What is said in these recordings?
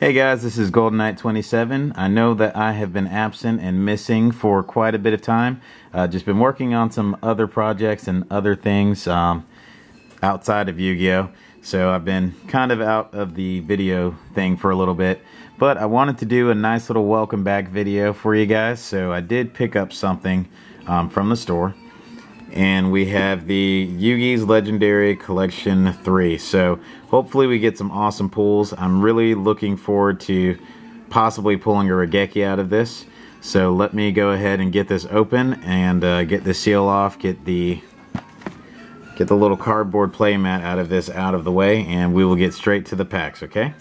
Hey guys, this is Golden Knight 27. I know that I have been absent and missing for quite a bit of time. Uh, just been working on some other projects and other things um, outside of Yu-Gi-Oh! So I've been kind of out of the video thing for a little bit. But I wanted to do a nice little welcome back video for you guys. So I did pick up something um, from the store and we have the Yugi's Legendary Collection 3. So hopefully we get some awesome pulls. I'm really looking forward to possibly pulling a Raigeki out of this. So let me go ahead and get this open and uh, get the seal off, get the get the little cardboard playmat out of this out of the way, and we will get straight to the packs, okay?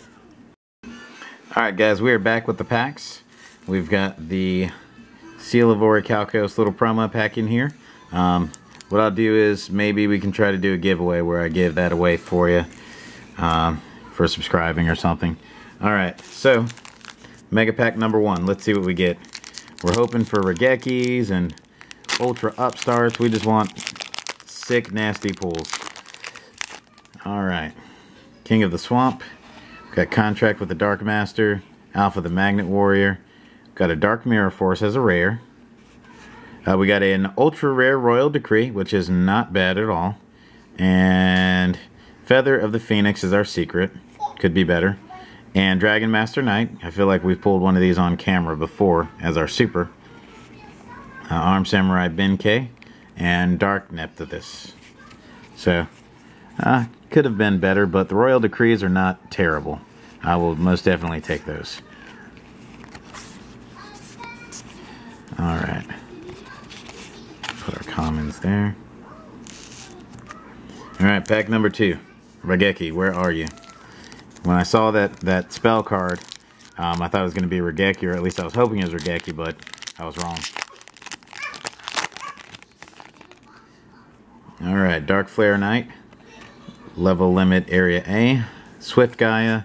Alright guys, we are back with the packs. We've got the Seal of Orichalcos little promo pack in here. Um, what I'll do is maybe we can try to do a giveaway where I give that away for you um, for subscribing or something. Alright, so Mega Pack number one. Let's see what we get. We're hoping for Raigekis and Ultra Upstarts. We just want sick, nasty pulls. Alright. King of the Swamp. Got Contract with the Dark Master. Alpha the Magnet Warrior. Got a Dark Mirror Force as a rare. Uh, we got an ultra rare Royal Decree, which is not bad at all. And Feather of the Phoenix is our secret. Could be better. And Dragon Master Knight. I feel like we've pulled one of these on camera before as our super. Uh, Arm Samurai Benkei. And Dark Nephthys. So, uh, could have been better, but the Royal Decrees are not terrible. I will most definitely take those. Alright commons there. Alright, pack number two. Raigeki, where are you? When I saw that, that spell card, um, I thought it was going to be Raigeki, or at least I was hoping it was Raigeki, but I was wrong. Alright, Dark Flare Knight. Level Limit Area A. Swift Gaia.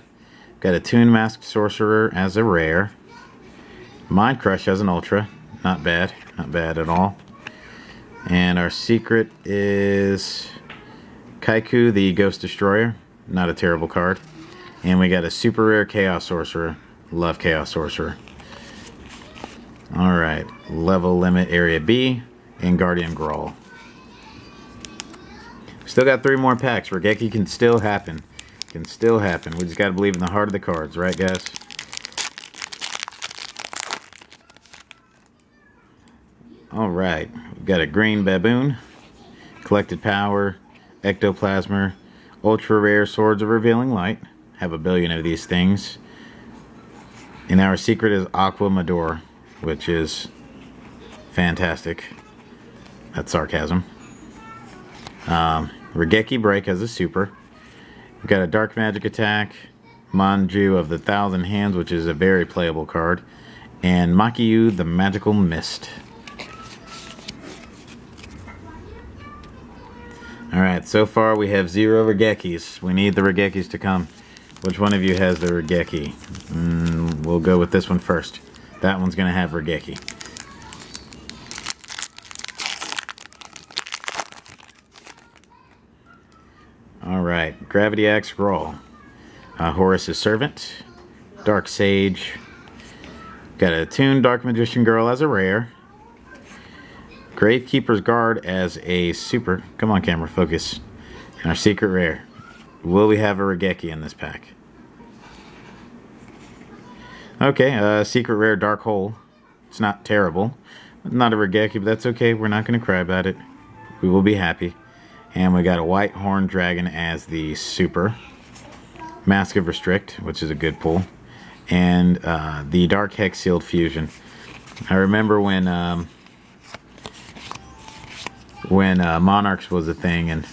Got a Toon Mask Sorcerer as a rare. Mind Crush as an Ultra. Not bad. Not bad at all. And our secret is Kycoo, the Ghost Destroyer. Not a terrible card. And we got a super rare Chaos Sorcerer. Love Chaos Sorcerer. Alright, level limit area B and Guardian Grarl. Still got three more packs. Raigeki can still happen. Can still happen. We just got to believe in the heart of the cards, right guys? Alright, we've got a green baboon, collected power, ectoplasmer, ultra rare swords of revealing light. Have a billion of these things. And our secret is Aqua Madoor, which is fantastic. That's sarcasm. Um, Raigeki Break as a super. We've got a Dark Magic Attack, Manju of the Thousand Hands, which is a very playable card, and Makiu the Magical Mist. Alright, so far we have zero Raigekis. We need the Raigekis to come. Which one of you has the Raigeki? Mm, we'll go with this one first. That one's going to have Raigeki. Alright, Gravity Axe Roll. Uh, Horus's Servant. Dark Sage. Got a Toon Dark Magician Girl as a rare. Gravekeeper's Guard as a super. Come on, camera, focus. And our secret rare. Will we have a Raigeki in this pack? Okay, uh, secret rare Dark Hole. It's not terrible. Not a Raigeki, but that's okay. We're not going to cry about it. We will be happy. And we got a White Horn Dragon as the super. Mask of Restrict, which is a good pull. And uh, the Dark Hex Sealed Fusion. I remember when... Um, when uh, Monarchs was a thing and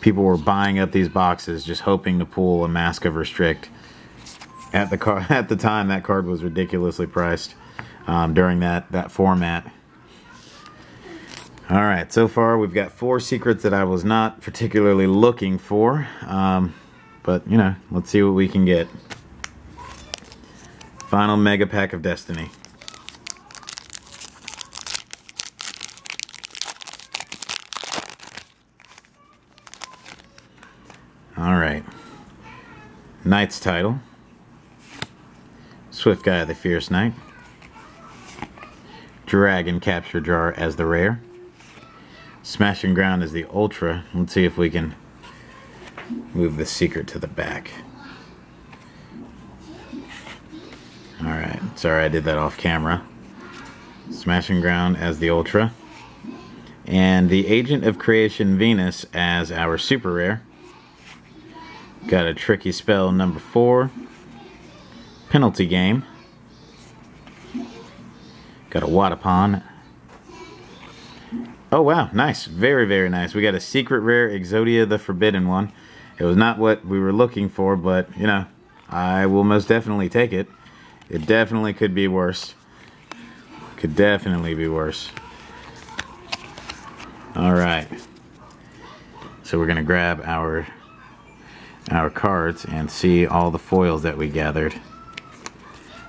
people were buying up these boxes just hoping to pull a Mask of Restrict. At the car at the time, that card was ridiculously priced um, during that that format. All right, so far we've got four secrets that I was not particularly looking for, um, but you know, let's see what we can get. Final mega pack of destiny. All right. Knight's title. Swift Gaia the Fierce Knight. Dragon Capture Jar as the rare. Smashing Ground as the ultra. Let's see if we can move the secret to the back. Alright, sorry I did that off camera. Smashing Ground as the ultra. And the Agent of Creation Venus as our super rare. Got a tricky spell number four. Penalty game. Got a Watapon. Oh wow, nice. Very, very nice. We got a secret rare Exodia the Forbidden one. It was not what we were looking for, but you know, I will most definitely take it. It definitely could be worse. Could definitely be worse. Alright. So we're gonna grab our our cards and see all the foils that we gathered.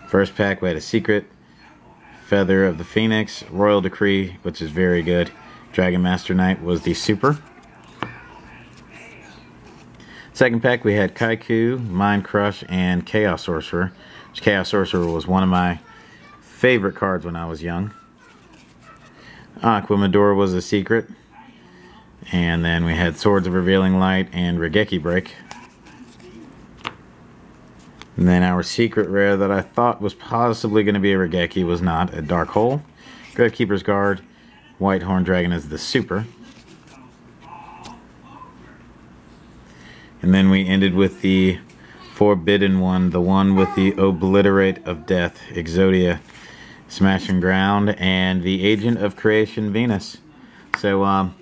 First pack we had a secret, Feather of the Phoenix, Royal Decree, which is very good. Dragon Master Knight was the super. Second pack we had Kycoo, Mind Crush, and Chaos Sorcerer. Chaos Sorcerer was one of my favorite cards when I was young. Aqua Madoor was a secret. And then we had Swords of Revealing Light and Raigeki Break. And then our secret rare that I thought was possibly going to be a Raigeki was not, a Dark Hole. Gravekeeper's Guard, White Horn Dragon is the super. And then we ended with the Forbidden one, the one with the Obliterate of Death, Exodia, Smashing Ground, and the Agent of Creation, Venus. So, um,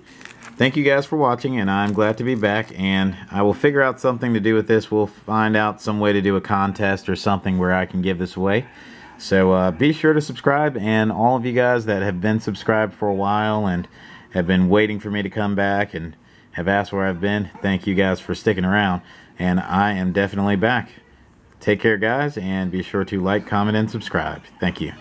thank you guys for watching and I'm glad to be back and I will figure out something to do with this. We'll find out some way to do a contest or something where I can give this away. So uh, be sure to subscribe and all of you guys that have been subscribed for a while and have been waiting for me to come back and have asked where I've been, thank you guys for sticking around and I am definitely back. Take care guys and be sure to like, comment, and subscribe. Thank you.